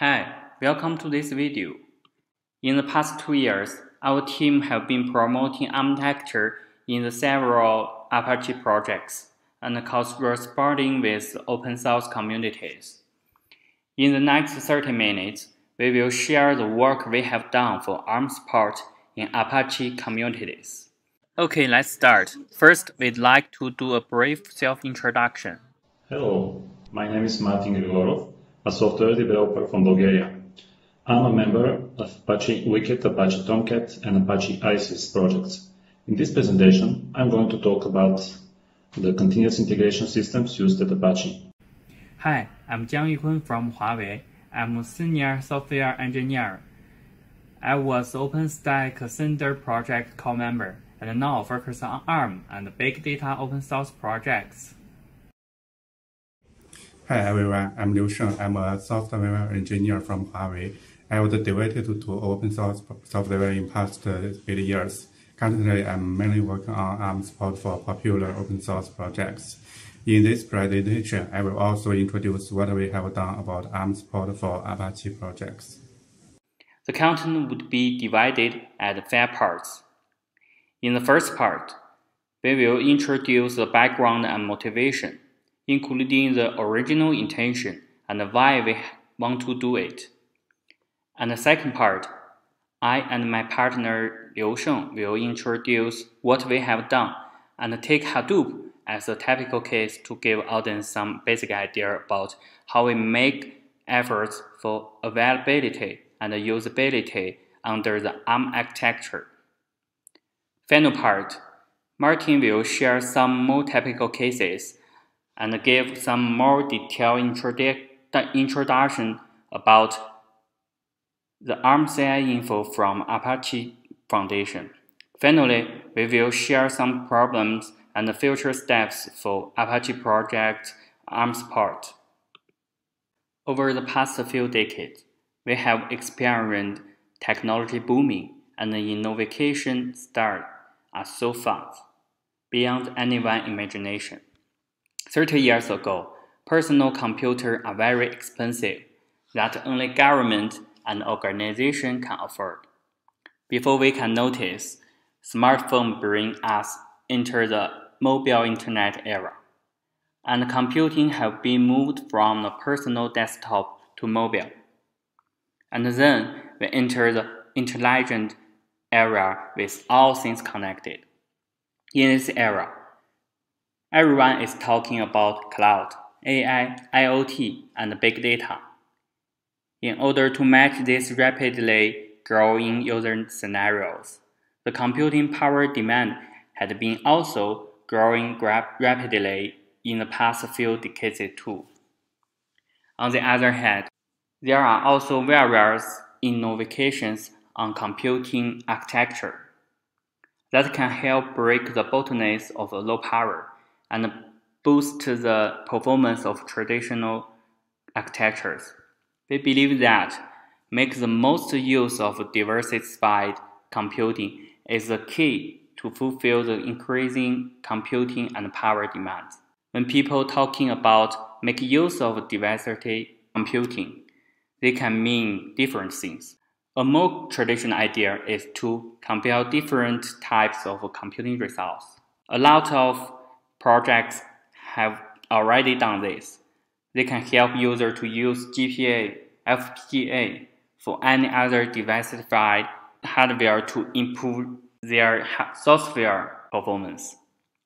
Hi, welcome to this video. In the past two years, our team have been promoting architecture in the several Apache projects and corresponding with open source communities. In the next 30 minutes, we will share the work we have done for ARM support in Apache communities. Okay, let's start. First, we'd like to do a brief self-introduction. Hello, my name is Martin Grigorov, a software developer from Bulgaria. I'm a member of Apache Wicket, Apache Tomcat, and Apache ISIS projects. In this presentation, I'm going to talk about the continuous integration systems used at Apache. Hi, I'm Jiang Yikun from Huawei. I'm a senior software engineer. I was OpenStack Cinder project co-member and now focus on ARM and big data open source projects. Hi everyone, I'm Liu Sheng. I'm a software engineer from Huawei. I was devoted to open source software in past uh, eight years. Currently, I'm mainly working on ARM support for popular open source projects. In this presentation, I will also introduce what we have done about ARM support for Apache projects. The content would be divided at five parts. In the first part, we will introduce the background and motivation, including the original intention and why we want to do it. And the second part, I and my partner Liu Sheng will introduce what we have done and take Hadoop as a typical case to give audience some basic idea about how we make efforts for availability and usability under the ARM architecture. Final part, Martin will share some more typical cases and give some more detailed introduction about the ARM CI info from Apache Foundation. Finally, we will share some problems and future steps for Apache Project ARM support. Over the past few decades, we have experienced technology booming and the innovation start are so fast, beyond anyone's imagination. 30 years ago, personal computers are very expensive that only government and organization can afford. Before we can notice, smartphone bring us into the mobile internet era, and computing have been moved from the personal desktop to mobile. And then we enter the intelligent era with all things connected. In this era, everyone is talking about cloud, AI, IoT, and big data. In order to match these rapidly growing user scenarios, the computing power demand had been also growing rapidly in the past few decades too. On the other hand, there are also various innovations on computing architecture that can help break the bottlenecks of low power and boost the performance of traditional architectures. We believe that make the most use of diversified computing is the key to fulfill the increasing computing and power demands. When people talking about make use of diversity computing, they can mean different things. A more traditional idea is to compare different types of computing results. A lot of projects have already done this. They can help users to use GPU, FPGA for any other diversified hardware to improve their software performance,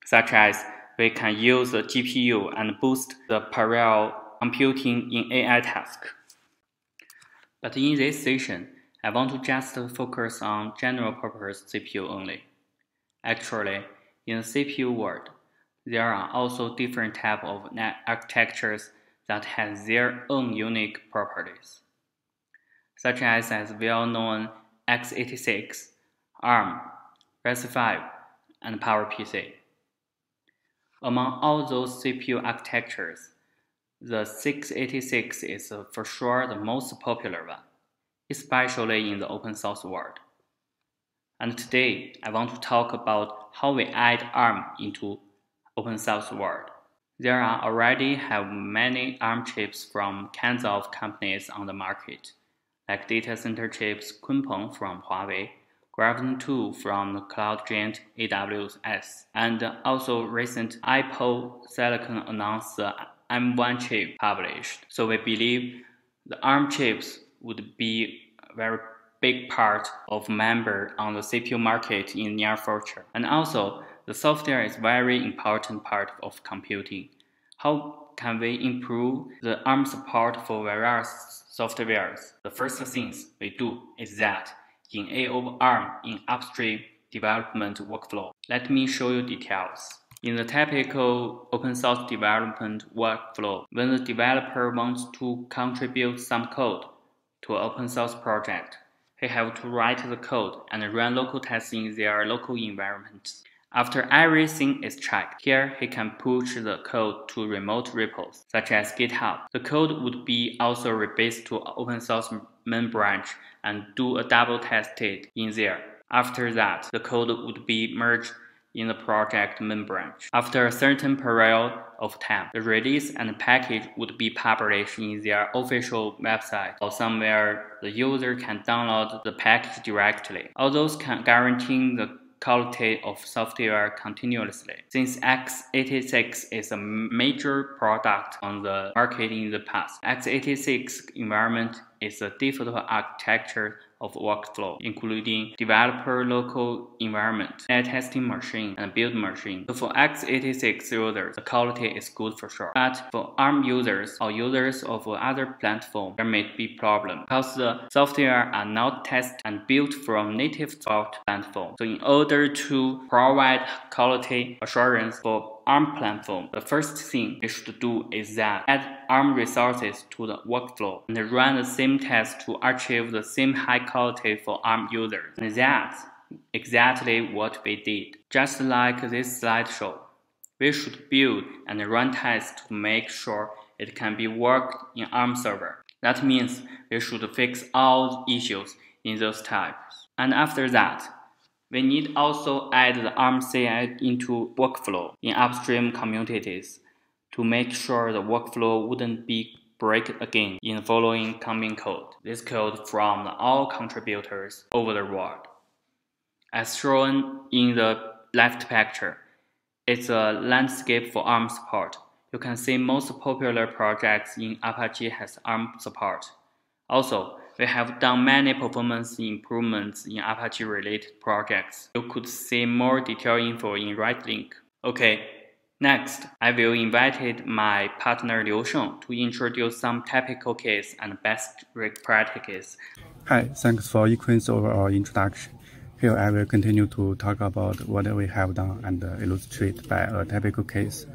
such as we can use the GPU and boost the parallel computing in AI tasks. But in this session, I want to just focus on general purpose CPU only. Actually, in CPU world, there are also different type of architectures that have their own unique properties, such as as well-known x86, ARM, RISC-V, and PowerPC. Among all those CPU architectures, the x86 is for sure the most popular one, especially in the open source world. And today, I want to talk about how we add ARM into open source world. There are already have many ARM chips from kinds of companies on the market, like data center chips Kunpeng from Huawei, Graviton 2 from the cloud giant AWS, and also recent Apple Silicon announced the M1 chip published. So we believe the ARM chips would be a very big part of member on the CPU market in near future. And also the software is very important part of computing. How can we improve the ARM support for various softwares? The first things we do is that enable ARM in upstream development workflow. Let me show you details. In the typical open source development workflow, when the developer wants to contribute some code to an open source project, he have to write the code and run local tests in their local environment. After everything is checked, here he can push the code to remote repos, such as GitHub. The code would be also rebased to open source main branch and do a double tested in there. After that, the code would be merged in the project main branch. After a certain period of time, the release and package would be published in their official website or somewhere the user can download the package directly. All those can guarantee the quality of software continuously. Since x86 is a major product on the market in the past, x86 environment is a default architecture of workflow, including developer local environment, air testing machine, and build machine. So for x86 users, the quality is good for sure. But for ARM users or users of other platform, there may be problem because the software are not tested and built from native default platform. So in order to provide quality assurance for ARM platform, the first thing we should do is that add ARM resources to the workflow and run the same test to achieve the same high quality for ARM users. And that's exactly what we did. Just like this slideshow, we should build and run tests to make sure it can be worked in ARM server. That means we should fix all issues in those types. And after that, we need also add the ARM CI into workflow in upstream communities to make sure the workflow wouldn't be break again in the following coming code. This code from all contributors over the world. As shown in the left picture, it's a landscape for ARM support. You can see most popular projects in Apache has ARM support. Also, we have done many performance improvements in Apache-related projects. You could see more detailed info in right link. Okay, next, I will invite my partner Liu Sheng to introduce some typical case and best practices. Hi, thanks for Yikun's overall introduction. Here I will continue to talk about what we have done and illustrate by a typical case.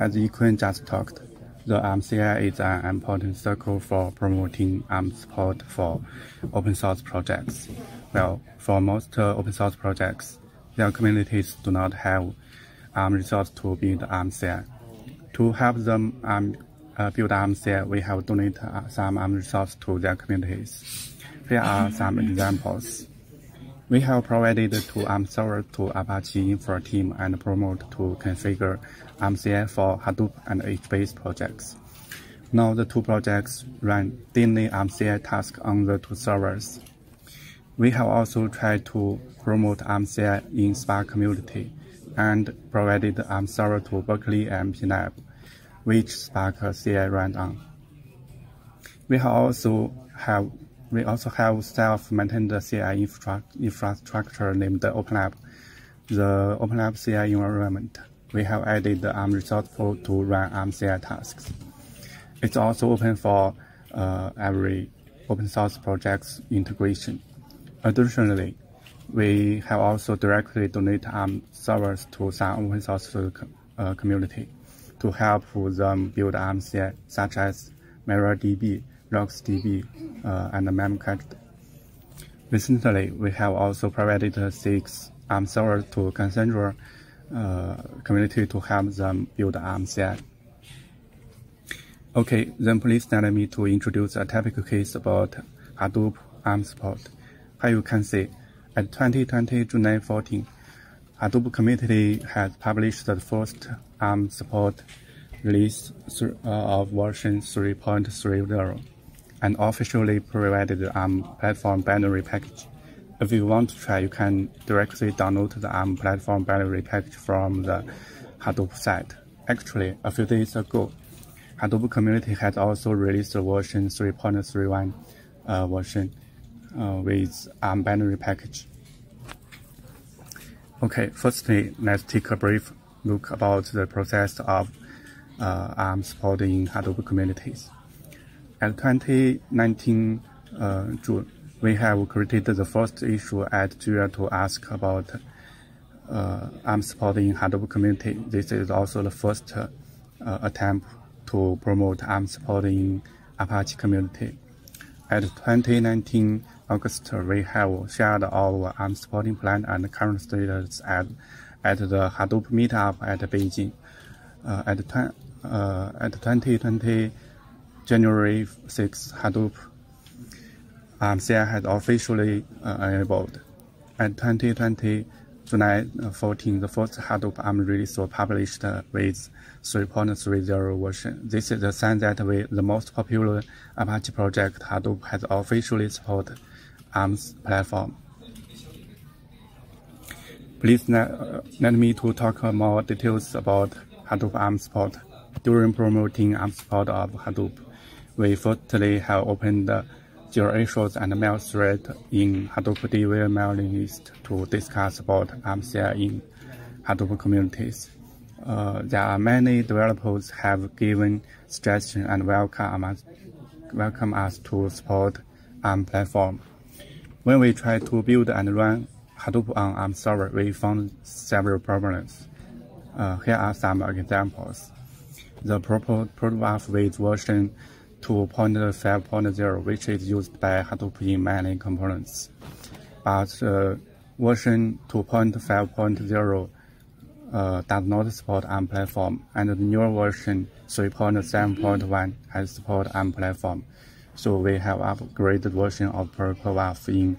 As Yikun just talked, the MCI is an important circle for promoting ARM support for open source projects. Well, for most uh, open source projects, their communities do not have ARM resources to build ARMCI. To help them um, uh, build ARMCI, we have donated uh, some ARM resources to their communities. Here are some examples. We have provided to ARM server to Apache Infra team and promote to configure ARMCI for Hadoop and HBase projects. Now the two projects run daily ARMCI tasks on the two servers. We have also tried to promote ARMCI in Spark community and provided ARM server to Berkeley AMPLab, which Spark CI ran on. We also have we also have self-maintained CI infrastructure named OpenLab, the OpenLab CI environment. We have added the ARM resource pool to run ARM CI tasks. It's also open for uh, every open source project's integration. Additionally, we have also directly donated ARM servers to some open source uh, community to help them build ARM CI, such as MariaDB, RocksDB, uh, and Memcached. Recently, we have also provided six ARM servers to Cassandra uh, community to help them build ARM CI. Okay, then please allow me to introduce a typical case about Hadoop ARM support. How you can see, at 2020 June 14, Hadoop community has published the first ARM support release uh, of version 3.30 and officially provided the ARM platform binary package. If you want to try, you can directly download the ARM platform binary package from the Hadoop site. Actually, a few days ago, Hadoop community has also released version 3.31 uh, version uh, with ARM binary package. Okay, firstly, let's take a brief look about the process of uh, ARM support in Hadoop communities. At 2019 uh, June, we have created the first issue at JIRA to ask about uh, ARM support in Hadoop community. This is also the first uh, attempt to promote ARM support in Apache community. At 2019 August, we have shared our ARM supporting plan and current status at, at the Hadoop meetup at Beijing. Uh, at, uh, at 2020 January 6, Hadoop um, CI has officially uh, enabled. At 2020 July 14, the first Hadoop ARM release was published with 3.30 version. This is the sign that we, the most popular Apache project, Hadoop, has officially supported ARM's platform. Please let, uh, let me to talk more details about Hadoop ARM support. During promoting ARM support of Hadoop, we firstly have opened issues and mail thread in Hadoop DB mailing list to discuss about ARMCI in Hadoop communities. Uh, there are many developers have given suggestions and welcome us, welcome us to support ARM platform. When we try to build and run Hadoop on ARM server, we found several problems. Uh, here are some examples. The proper protobuf with version 2.5.0, which is used by Hadoop in many components. But uh, version 2.5.0 uh, does not support ARM platform, and the newer version 3.7.1 has support ARM platform. So we have upgraded version of protobuf in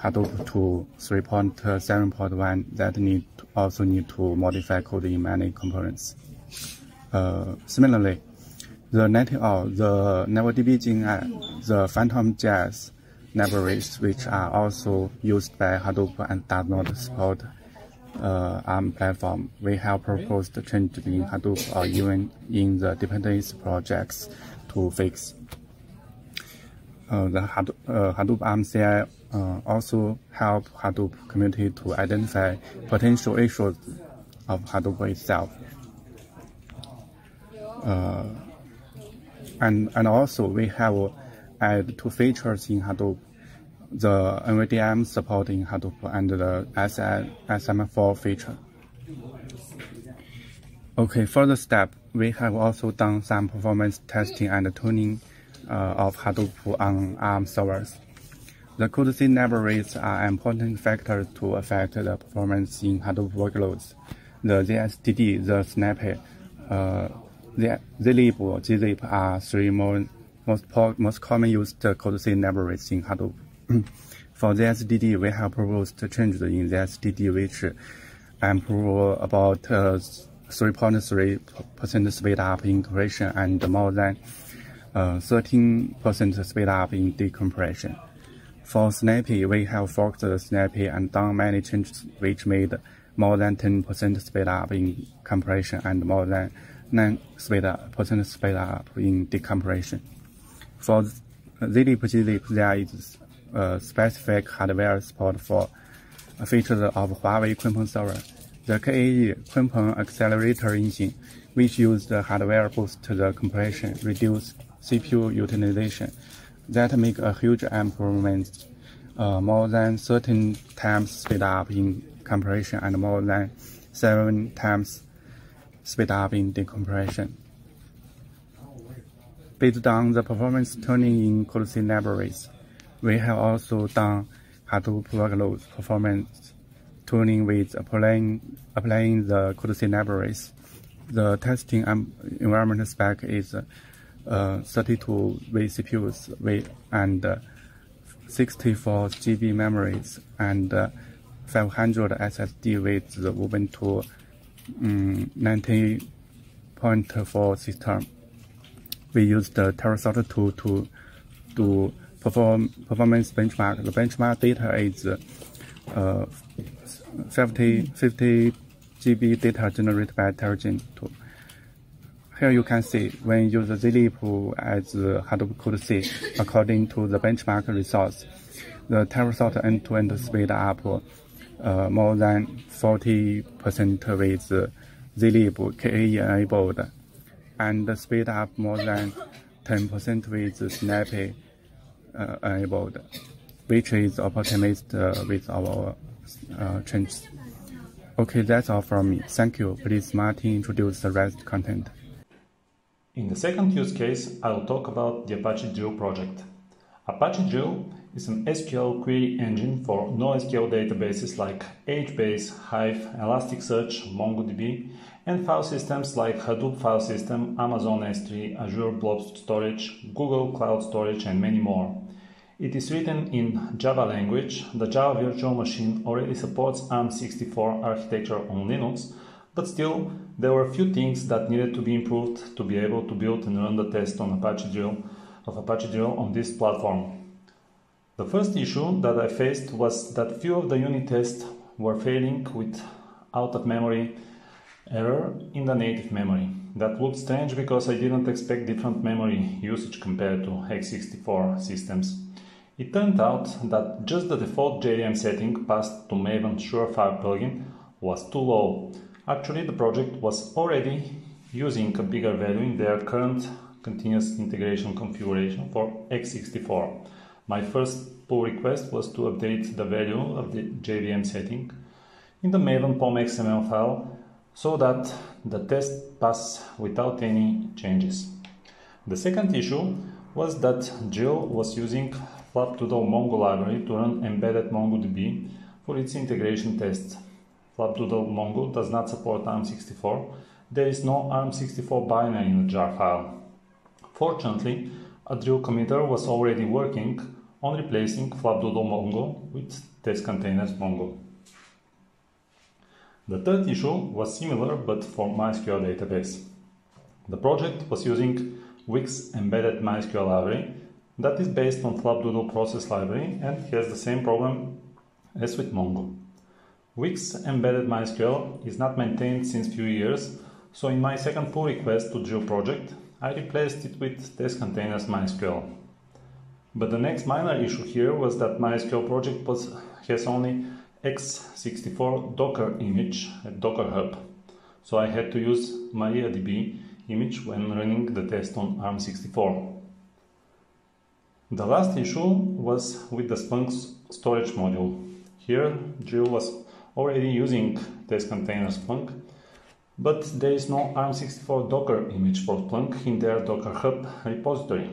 Hadoop to 3.7.1 that need also need to modify code in many components. Uh, similarly, the native or the LevelDB JNI, the Phantom.js libraries, which are also used by Hadoop and does not support uh, ARM platform, we have proposed changes in Hadoop or even in the dependency projects to fix. Uh, the Hadoop, uh, Hadoop ARM CI uh, also help Hadoop community to identify potential issues of Hadoop itself. Uh, and, and also we have added two features in Hadoop, the NVDM support in Hadoop and the SM4 feature. Okay, further step, we have also done some performance testing and tuning uh, of Hadoop on ARM servers. The code codec libraries are important factors to affect the performance in Hadoop workloads. The ZSTD, the Snappy, uh, the zlib, gzip are three more, most, most common used codec libraries in Hadoop. For the ZSTD, we have proposed changes in the ZSTD which improve about 3.3% uh, speed up in compression and more than 13% uh, speed up in decompression. For Snappy, we have forked the Snappy and done many changes which made more than 10% speed up in compression and more than 9 speed up, percent speed up in decompression. For gzip, there is a specific hardware support for features of Huawei Kunpeng server. The KAE Kunpeng accelerator engine, which used the hardware boost to the compression, reduce CPU utilization, that make a huge improvement, uh, more than 13 times speed up in compression and more than 7 times speed up in decompression. Based on the performance tuning in codec libraries, we have also done Hadoop workload performance tuning with applying, applying the codec libraries. The testing environment spec is uh, 32 vCPUs and uh, 64 GB memories and uh, 500 SSD with the Ubuntu um, 90% 8.4 system. We use the TeraSort tool to do perform performance benchmark. The benchmark data is uh, 50, 50 GB data generated by TeraGen tool. Here you can see when you use zlib as Hadoop codec, according to the benchmark results, the TeraSort end-to-end speed up uh, more than 40% with zlib enabled, and speed up more than 10% with Snappy uh, enabled, which is optimized uh, with our uh, changes. Okay, that's all from me. Thank you. Please, Martin, introduce the rest content. In the second use case, I will talk about the Apache Drill project. Apache Drill is an SQL query engine for NoSQL databases like HBase, Hive, Elasticsearch, MongoDB, and file systems like Hadoop File System, Amazon S3, Azure Blob Storage, Google Cloud Storage, and many more. It is written in Java language. The Java virtual machine already supports ARM64 architecture on Linux, but still, there were a few things that needed to be improved to be able to build and run the test on Apache Drill of Apache Drill on this platform. The first issue that I faced was that few of the unit tests were failing with out of memory error in the native memory. That looked strange because I didn't expect different memory usage compared to x64 systems. It turned out that just the default JVM setting passed to Maven Surefire plugin was too low. Actually, the project was already using a bigger value in their current continuous integration configuration for x64. My first pull request was to update the value of the JVM setting in the Maven POM XML file so that the test pass without any changes. The second issue was that Drill was using FlapDoodle Mongo library to run embedded MongoDB for its integration tests. FlapDoodle Mongo does not support ARM64. There is no ARM64 binary in the jar file. Fortunately, a drill committer was already working on replacing FlapDoodle Mongo with test containers Mongo. The third issue was similar but for MySQL database. The project was using Wix embedded MySQL library that is based on FlapDoodle process library and has the same problem as with Mongo. Wix embedded MySQL is not maintained since few years, so in my second pull request to Drill project, I replaced it with test containers MySQL. But the next minor issue here was that MySQL project was, has only x64 Docker image at Docker Hub, so I had to use MariaDB image when running the test on ARM64. The last issue was with the Splunk storage module. Here, Drill was already using test container Splunk, but there is no ARM64 Docker image for Splunk in their Docker Hub repository.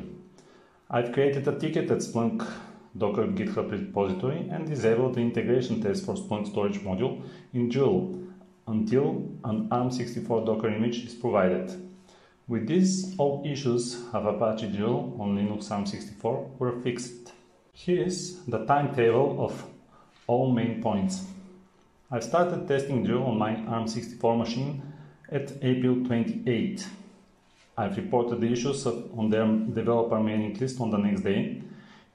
I've created a ticket at Splunk Docker GitHub repository and disabled the integration test for Splunk storage module in Drill until an ARM64 Docker image is provided. With this, all issues of Apache Drill on Linux ARM64 were fixed. Here is the timetable of all main points. I've started testing Drill on my ARM64 machine at April 28. I've reported the issues on their developer mailing list on the next day.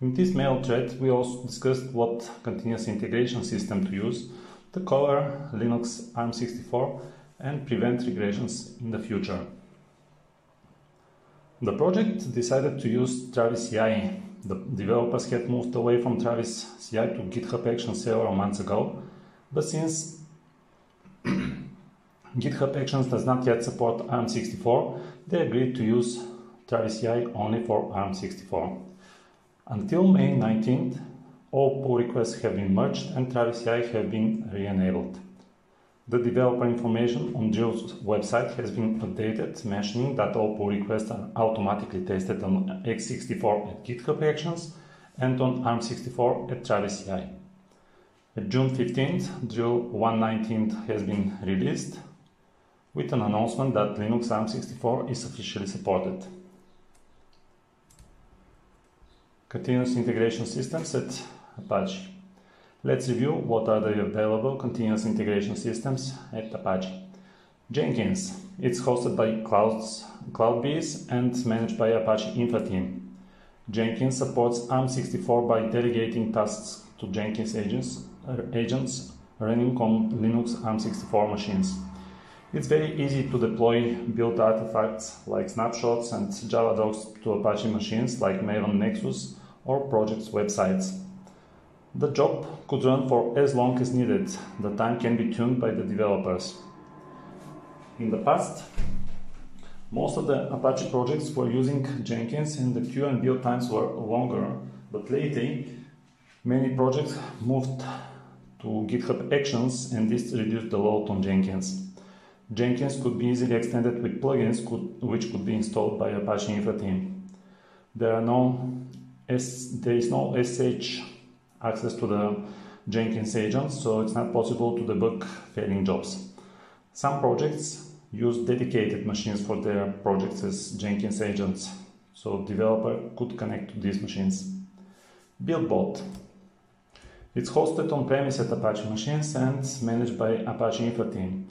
In this mail thread, we also discussed what continuous integration system to use to cover Linux ARM64 and prevent regressions in the future. The project decided to use Travis CI. The developers had moved away from Travis CI to GitHub Actions several months ago, but since GitHub Actions does not yet support ARM64, they agreed to use Travis CI only for ARM64. Until May 19th, all pull requests have been merged and Travis CI have been re-enabled. The developer information on Drill's website has been updated, mentioning that all pull requests are automatically tested on x64 at GitHub Actions and on ARM64 at Travis CI. At June 15th, Drill 119 has been released with an announcement that Linux ARM64 is officially supported. Continuous integration systems at Apache. Let's review what are the available continuous integration systems at Apache. Jenkins. It's hosted by Clouds, CloudBees and managed by Apache InfraTeam. Jenkins supports ARM64 by delegating tasks to Jenkins agents, agents running on Linux ARM64 machines. It's very easy to deploy build artifacts like snapshots and Java docs to Apache machines like Maven Nexus or project's websites. The job could run for as long as needed. The time can be tuned by the developers. In the past, most of the Apache projects were using Jenkins and the queue and build times were longer, but lately many projects moved to GitHub Actions and this reduced the load on Jenkins. Jenkins could be easily extended with plugins could, which could be installed by Apache InfraTeam. There are no S, there is no SH access to the Jenkins agent, so it's not possible to debug failing jobs. Some projects use dedicated machines for their projects as Jenkins agents, so developer could connect to these machines. BuildBot. It's hosted on-premise at Apache machines and managed by Apache InfraTeam.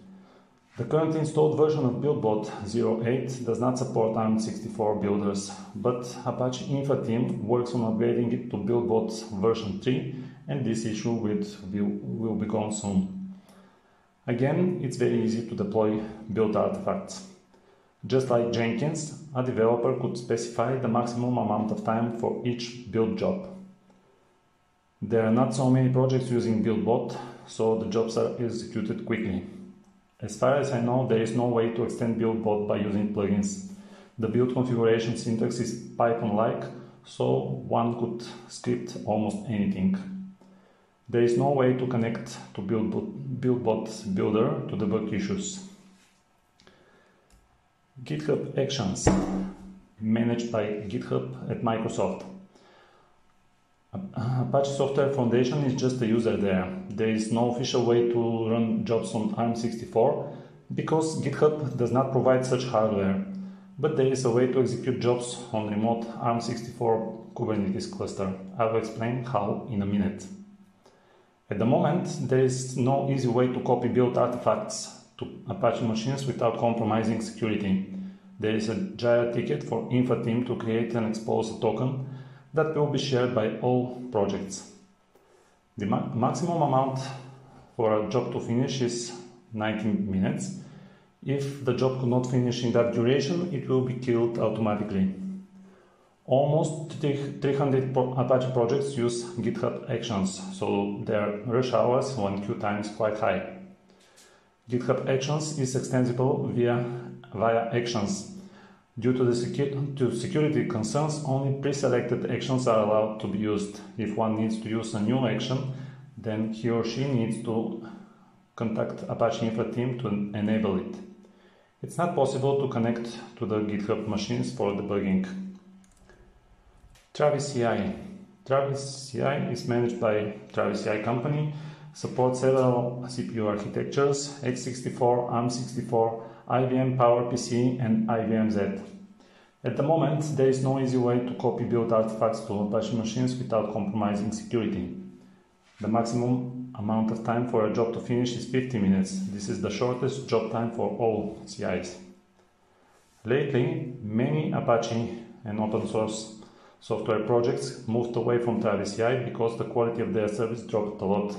The currently installed version of BuildBot 08 does not support ARM64 builders, but Apache Infra team works on upgrading it to BuildBot version 3 and this issue will, be gone soon. Again, it's very easy to deploy build artifacts. Just like Jenkins, a developer could specify the maximum amount of time for each build job. There are not so many projects using BuildBot, so the jobs are executed quickly. As far as I know, there is no way to extend BuildBot by using plugins. The build configuration syntax is Python-like, so one could script almost anything. There is no way to connect to BuildBot Builder to debug issues. GitHub Actions, managed by GitHub at Microsoft. Apache Software Foundation is just a user there. There is no official way to run jobs on ARM64 because GitHub does not provide such hardware. But there is a way to execute jobs on remote ARM64 Kubernetes cluster. I will explain how in a minute. At the moment, there is no easy way to copy build artifacts to Apache machines without compromising security. There is a Jira ticket for InfraTeam to create and expose a token that will be shared by all projects. The ma maximum amount for a job to finish is 19 minutes. If the job could not finish in that duration, it will be killed automatically. Almost 300 Apache projects use GitHub Actions, so their rush hours when queue time is quite high. GitHub Actions is extensible via, via Actions. Due to, secu to security concerns, only pre-selected actions are allowed to be used. If one needs to use a new action, then he or she needs to contact Apache Infra team to enable it. It's not possible to connect to the GitHub machines for debugging. Travis CI. Travis CI is managed by Travis CI company, supports several CPU architectures, x64, ARM64, IBM PowerPC and IBM Z. At the moment, there is no easy way to copy build artifacts to Apache machines without compromising security. The maximum amount of time for a job to finish is 50 minutes. This is the shortest job time for all CIs. Lately, many Apache and open source software projects moved away from Travis CI because the quality of their service dropped a lot.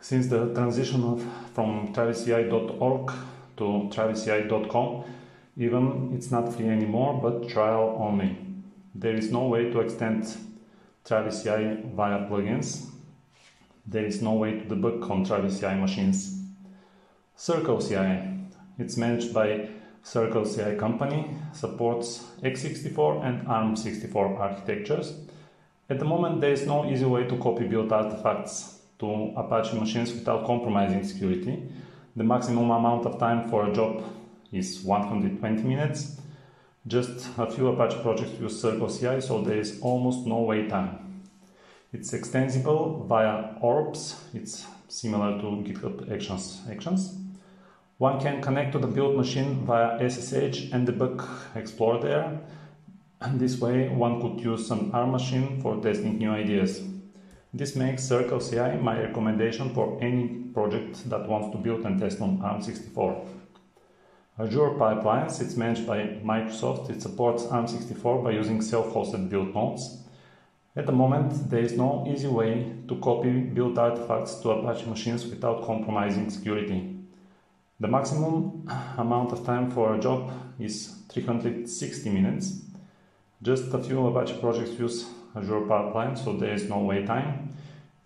Since the transition of, from travisci.org to travisci.com, even it's not free anymore, but trial only. There is no way to extend Travis CI via plugins. There is no way to debug on Travis CI machines. Circle CI. It's managed by Circle CI company supports x64 and ARM64 architectures. At the moment, there is no easy way to copy build artifacts to Apache machines without compromising security. The maximum amount of time for a job is 120 minutes. Just a few Apache projects use Circle CI, so there is almost no wait time. It's extensible via ORBS. It's similar to GitHub Actions. Actions. One can connect to the build machine via SSH and debug Explorer there. And this way one could use an ARM machine for testing new ideas. This makes Circle CI my recommendation for any project that wants to build and test on ARM64. Azure Pipelines, it's managed by Microsoft. It supports ARM64 by using self-hosted build nodes. At the moment, there is no easy way to copy build artifacts to Apache machines without compromising security. The maximum amount of time for a job is 360 minutes. Just a few Apache projects use Azure Pipeline, so there is no wait time.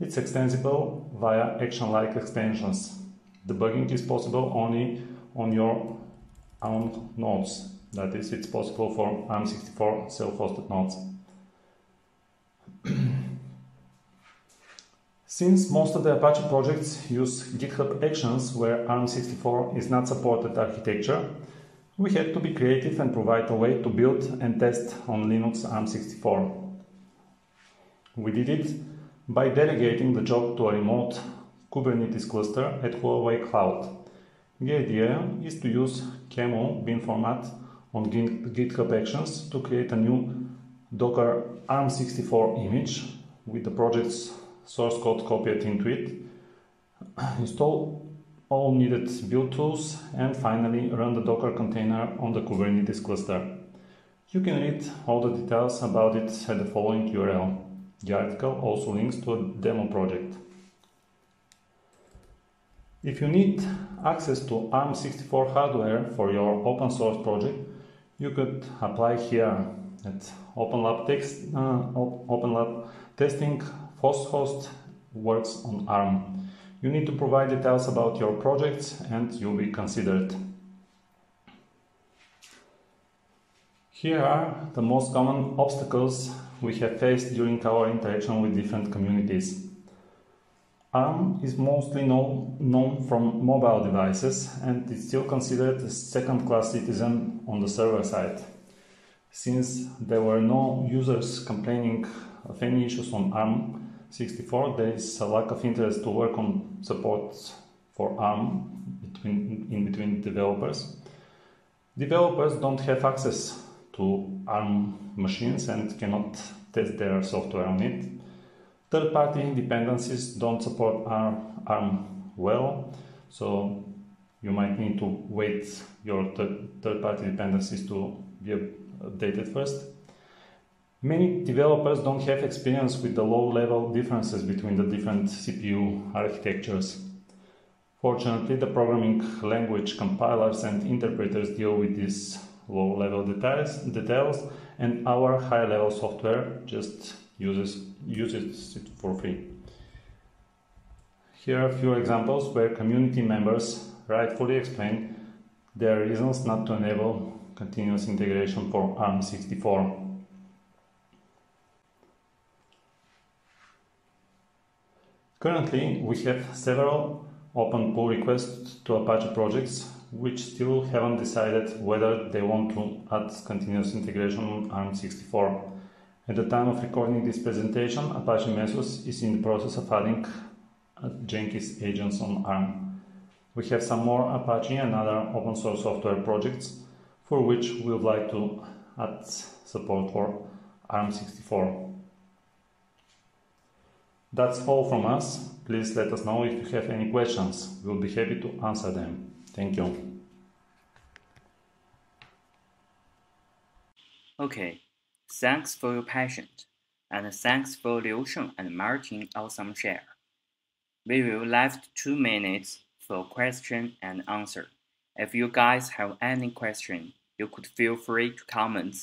It's extensible via action-like extensions. Debugging is possible only on your own nodes. That is, it's possible for ARM64 self-hosted nodes. Since most of the Apache projects use GitHub Actions where ARM64 is not supported architecture, we had to be creative and provide a way to build and test on Linux ARM64. We did it by delegating the job to a remote Kubernetes cluster at Huawei Cloud. The idea is to use QEMU binfmt on GitHub Actions to create a new Docker ARM64 image with the project's source code copied into it, install all needed build tools, and finally run the Docker container on the Kubernetes cluster. You can read all the details about it at the following URL. The article also links to a demo project. If you need access to ARM64 hardware for your open source project, you could apply here at OpenLab, text, uh, OpenLab testing works on ARM. You need to provide details about your projects and you'll be considered. Here are the most common obstacles we have faced during our interaction with different communities. ARM is mostly known, known from mobile devices and is still considered a second-class citizen on the server side. Since there were no users complaining of any issues on ARM64, there is a lack of interest to work on support for ARM between, in between developers. Developers don't have access to ARM machines and cannot test their software on it. Third-party dependencies don't support ARM, well, so you might need to wait your third-party dependencies to be updated first. Many developers don't have experience with the low-level differences between the different CPU architectures. Fortunately, the programming language compilers and interpreters deal with these low-level details, details, and our high-level software just uses, uses it for free. Here are a few examples where community members rightfully explain their reasons not to enable continuous integration for ARM64. Currently, we have several open pull requests to Apache projects which still haven't decided whether they want to add continuous integration on ARM64. At the time of recording this presentation, Apache Mesos is in the process of adding Jenkins agents on ARM. We have some more Apache and other open source software projects for which we would like to add support for ARM64. That's all from us. Please let us know if you have any questions. We'll be happy to answer them. Thank you. Okay, thanks for your passion, and thanks for Liu Sheng and Martin awesome share. We will left two minutes for question and answer. If you guys have any question, you could feel free to comment